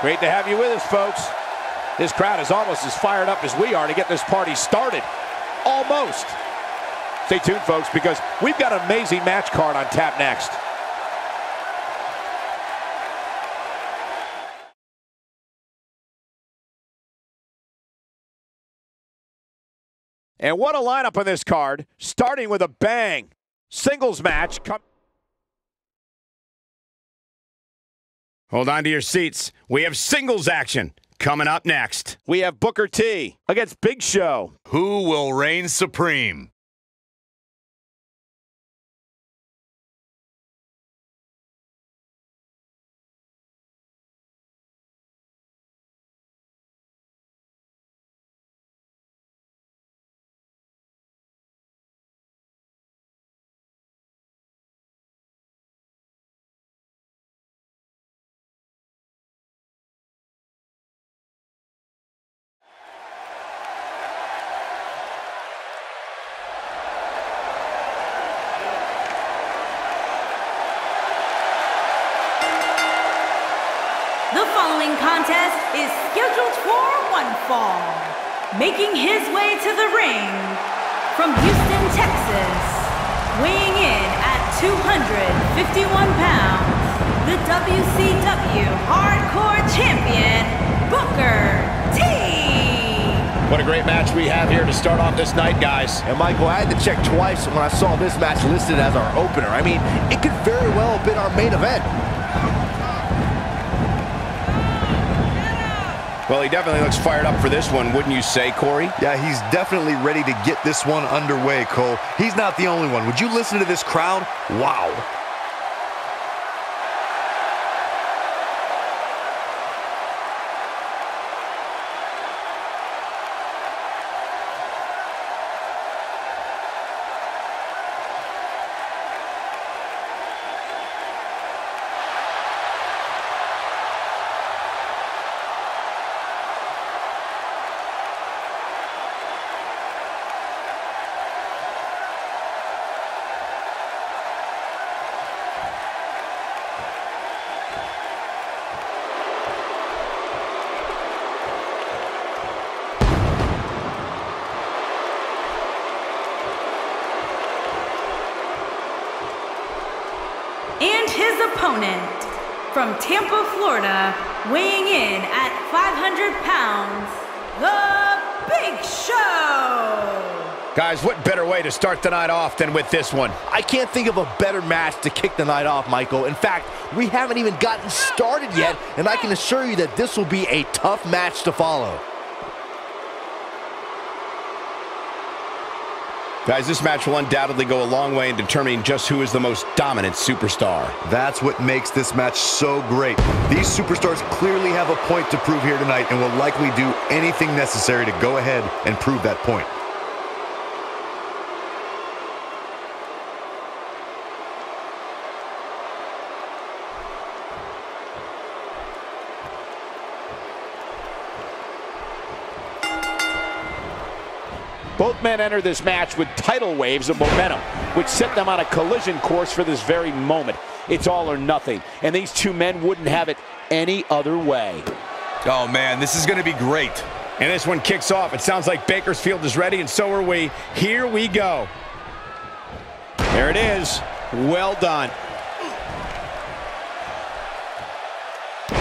Great to have you with us, folks. This crowd is almost as fired up as we are to get this party started. Almost. Stay tuned, folks, because we've got an amazing match card on tap next. And what a lineup on this card, starting with a bang. Singles match. Hold on to your seats. We have singles action coming up next. We have Booker T against Big Show. Who will reign supreme? Contest is scheduled for one fall. Making his way to the ring from Houston, Texas, weighing in at 251 pounds, the WCW Hardcore Champion, Booker T. What a great match we have here to start off this night, guys. And Michael, I had to check twice when I saw this match listed as our opener. I mean, it could very well have been our main event. Well, he definitely looks fired up for this one, wouldn't you say, Corey? Yeah, he's definitely ready to get this one underway, Cole. He's not the only one. Would you listen to this crowd? Wow. Opponent from Tampa, Florida, weighing in at 500 pounds, The Big Show. Guys, what better way to start the night off than with this one? I can't think of a better match to kick the night off, Michael. In fact, we haven't even gotten started yet, and I can assure you that this will be a tough match to follow. Guys, this match will undoubtedly go a long way in determining just who is the most dominant superstar. That's what makes this match so great. These superstars clearly have a point to prove here tonight and will likely do anything necessary to go ahead and prove that point. Both men enter this match with tidal waves of momentum, which set them on a collision course for this very moment. It's all or nothing, and these two men wouldn't have it any other way. Oh, man, this is going to be great. And this one kicks off. It sounds like Bakersfield is ready, and so are we. Here we go. There it is. Well done.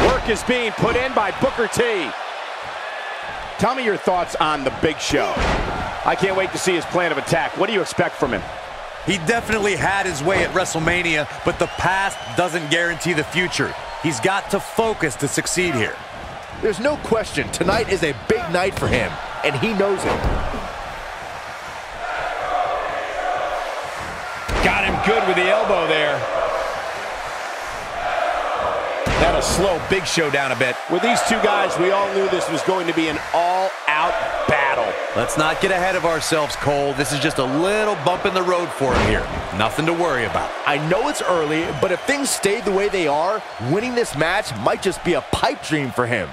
Work is being put in by Booker T. Tell me your thoughts on the Big Show. I can't wait to see his plan of attack. What do you expect from him? He definitely had his way at WrestleMania, but the past doesn't guarantee the future. He's got to focus to succeed here. There's no question, tonight is a big night for him, and he knows it. Got him good with the elbow there. That'll slow Big Show down a bit. With these two guys, we all knew this was going to be an all-out battle. Let's not get ahead of ourselves, Cole. This is just a little bump in the road for him here. Nothing to worry about. I know it's early, but if things stay the way they are, winning this match might just be a pipe dream for him.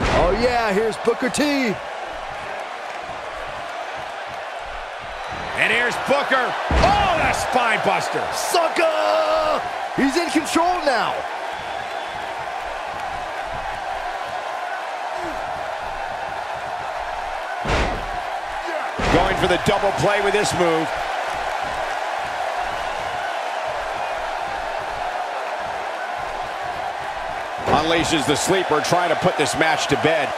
Oh yeah, here's Booker T. And here's Booker. Oh, the spine buster. Sucker! He's in control now. For the double play with this move. Unleashes the sleeper, trying to put this match to bed.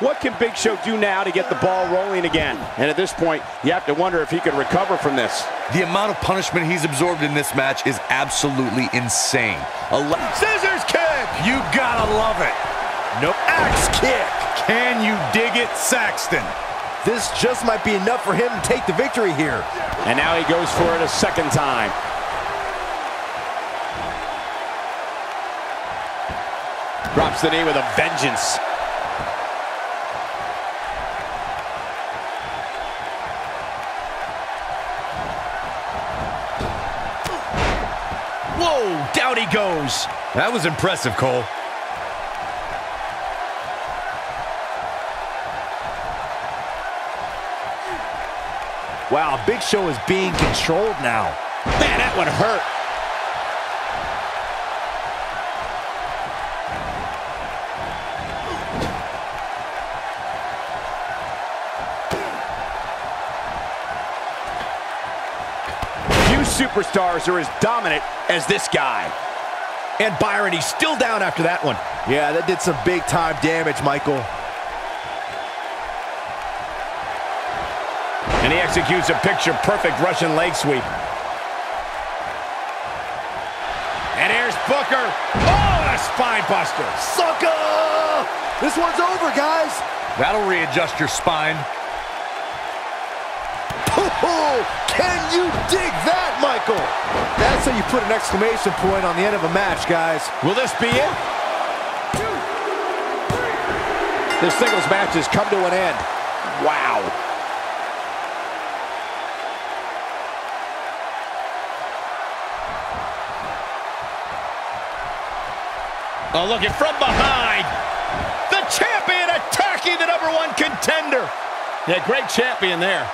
What can Big Show do now to get the ball rolling again? And at this point, you have to wonder if he could recover from this. The amount of punishment he's absorbed in this match is absolutely insane. A Scissors kick! You gotta love it. No Axe kick! Can you dig it, Saxton? This just might be enough for him to take the victory here. And now he goes for it a second time. Drops the knee with a vengeance. Whoa, down he goes. That was impressive, Cole. Wow, Big Show is being controlled now. Man, that one hurt. Superstars are as dominant as this guy. And Byron, he's still down after that one. Yeah, that did some big time damage, Michael. And he executes a picture-perfect Russian leg sweep. And here's Booker. Oh, a spine buster. Sucker! This one's over, guys. That'll readjust your spine. Oh, can you dig that, Michael? That's how you put an exclamation point on the end of a match, guys. Will this be it? This singles match has come to an end. Wow. Oh, look at from behind. The champion attacking the number one contender. Yeah, great champion there.